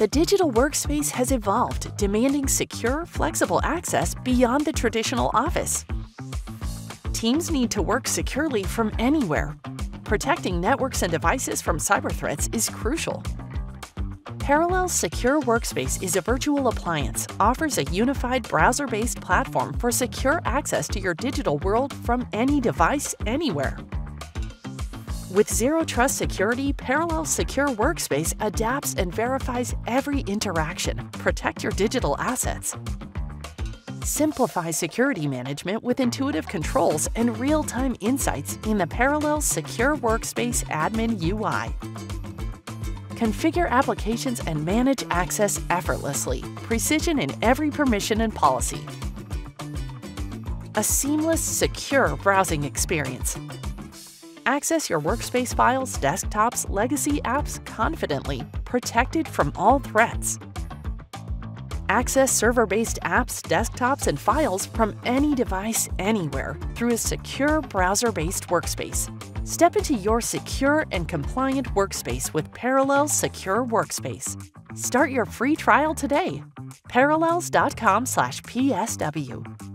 the digital workspace has evolved, demanding secure, flexible access beyond the traditional office. Teams need to work securely from anywhere. Protecting networks and devices from cyber threats is crucial. Parallels Secure Workspace is a virtual appliance, offers a unified browser-based platform for secure access to your digital world from any device, anywhere. With Zero Trust Security, Parallels Secure Workspace adapts and verifies every interaction. Protect your digital assets. Simplify security management with intuitive controls and real-time insights in the Parallels Secure Workspace Admin UI. Configure applications and manage access effortlessly. Precision in every permission and policy. A seamless, secure browsing experience. Access your workspace files, desktops, legacy apps confidently, protected from all threats. Access server-based apps, desktops, and files from any device anywhere through a secure browser-based workspace. Step into your secure and compliant workspace with Parallels Secure Workspace. Start your free trial today. Parallels.com/psw.